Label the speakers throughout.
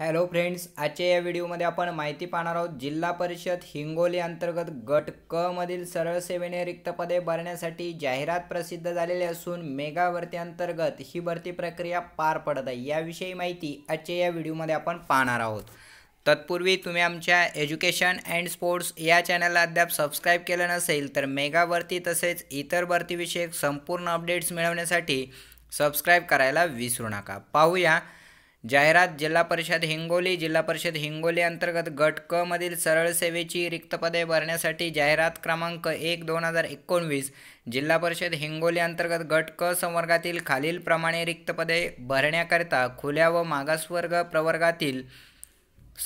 Speaker 1: Hello friends आजच्या या व्हिडिओमध्ये आपण माहिती पाहणार आहोत जिल्हा परिषद हिंगोली अंतर्गत गट क मधील सरळ सेवेने रिक्त पदे भरण्यासाठी जाहिरात प्रसिद्ध झालेली असून मेगा भरती अंतर्गत ही भरती प्रक्रिया पार पडत आहे. याविषयी माहिती आजच्या या व्हिडिओमध्ये आपण पाहणार आहोत. तत्पूर्वी तुम्ही आमच्या एज्युकेशन अँड स्पोर्ट्स या चॅनलला अद्याप सबस्क्राईब केलं नसेल तर मेगा भरती तसेच इतर भरतीविषयक संपूर्ण अपडेट्स मिळवण्यासाठी सबस्क्राईब करायला विसरू नका. पाहूया जाहिरात जिल्हा परिषद हिंगोली जिल्हा परिषद हिंगोली अंतर्गत गट क मधील सरळ सेवेची रिक्त पदे भरण्यासाठी जाहिरात क्रमांक एक दोन हजार एकोणवीस जिल्हा परिषद हिंगोली अंतर्गत गट क संवर्गातील खालीलप्रमाणे रिक्त पदे भरण्याकरिता खुल्या व मागासवर्ग प्रवर्गातील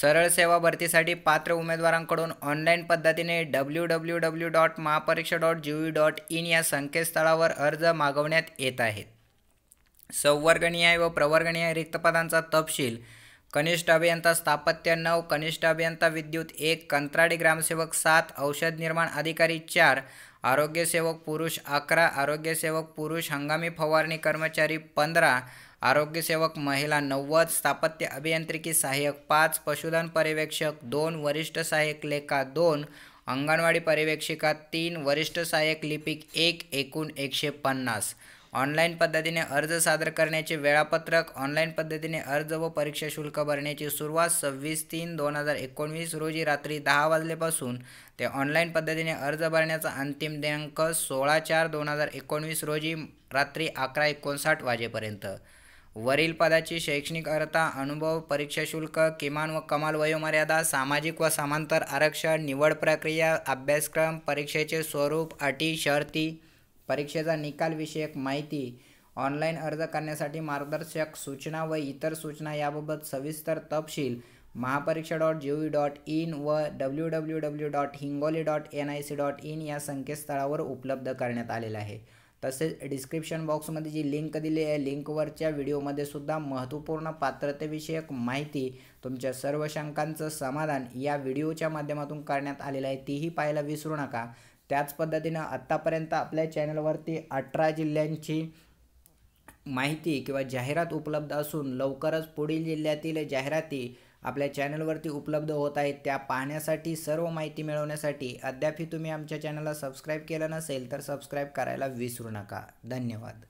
Speaker 1: सरळ सेवा भरतीसाठी पात्र उमेदवारांकडून ऑनलाईन पद्धतीने W W W dot Mahapariksha dot G V dot in या संकेतस्थळावर अर्ज मागवण्यात येत आहेत. संवर्गणीय व प्रवर्गणीय रिक्तपदांचा तपशील. कनिष्ठ अभियंता स्थापत्य नऊ कनिष्ठ अभियंता विद्युत एक कंत्राडी ग्रामसेवक सात औषध निर्माण अधिकारी चार आरोग्यसेवक पुरुष अकरा आरोग्यसेवक पुरुष हंगामी फवारणी कर्मचारी पंधरा आरोग्यसेवक महिला नव्वद स्थापत्य अभियांत्रिकी सहाय्यक पाच पशुधन पर्यवेक्षक दोन वरिष्ठ सहाय्यक लेखा दोन अंगणवाडी पर्यवेक्षिका तीन वरिष्ठ सहाय्यक लिपिक एक एकूण एकशे पन्नास. ऑनलाईन पद्धतीने अर्ज सादर करण्याचे वेळापत्रक ऑनलाईन पद्धतीने अर्ज व परीक्षा शुल्क भरण्याची सुरुवात सव्वीस तीन दोन हजार एकोणवीस रोजी रात्री दहा वाजल्यापासून ते ऑनलाईन पद्धतीने अर्ज भरण्याचा अंतिम दिनांक सोळा चार दोन हजार एकोणवीस रोजी रात्री अकरा एकोणसाठ वाजेपर्यंत. वरील पदाची शैक्षणिक अर्हता अनुभव परीक्षा शुल्क किमान व कमाल वयोमर्यादा सामाजिक व समांतर आरक्षण निवड प्रक्रिया अभ्यासक्रम परीक्षेचे स्वरूप अटी शर्ती परीक्षेचा निकाल विषयक माहिती ऑनलाईन अर्ज करण्यासाठी मार्गदर्शक सूचना व इतर सूचना याबाबत सविस्तर तपशील Mahapariksha dot G V dot in व W W W dot Hingoli dot N I C dot in या संकेतस्थळावर उपलब्ध करण्यात आलेला आहे. तसेच डिस्क्रिप्शन बॉक्समध्ये जी लिंक दिली आहे लिंकवरच्या व्हिडिओमध्ये सुद्धा महत्त्वपूर्ण पात्रतेविषयक माहिती तुमच्या सर्व शंकांचं समाधान या व्हिडिओच्या माध्यमातून करण्यात आलेलं आहे. तीही पाहायला विसरू नका. त्याच पद्धतीनं आत्तापर्यंत आपल्या चॅनलवरती अठरा जिल्ह्यांची माहिती किंवा जाहिरात उपलब्ध असून लवकरच पुढील जिल्ह्यातील जाहिराती आपल्या चॅनलवरती उपलब्ध होत आहेत. त्या पाहण्यासाठी सर्व माहिती मिळवण्यासाठी अद्यापही तुम्ही आमच्या चॅनलला सबस्क्राईब केलं नसेल तर सबस्क्राईब करायला विसरू नका. धन्यवाद.